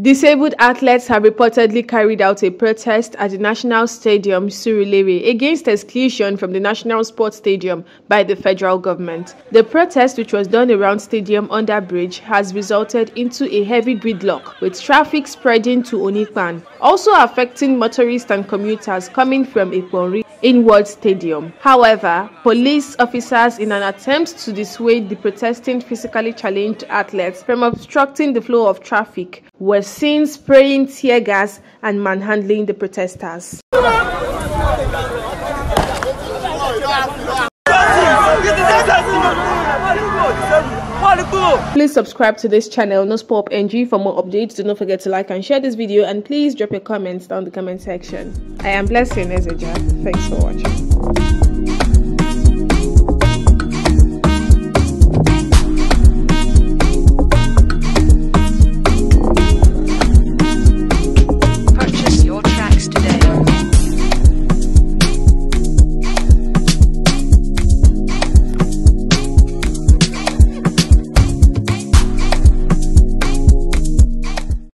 Disabled athletes have reportedly carried out a protest at the National Stadium Surulere against exclusion from the National Sports Stadium by the federal government. The protest, which was done around Stadium Under Bridge, has resulted into a heavy gridlock with traffic spreading to Onipan, also affecting motorists and commuters coming from Iponri inward stadium. However, police officers in an attempt to dissuade the protesting physically challenged athletes from obstructing the flow of traffic were seen spraying tear gas and manhandling the protesters. Please subscribe to this channel, News Pop NG, for more updates. Do not forget to like and share this video, and please drop your comments down the comment section. I am Blessing Ezeja. Thanks for watching.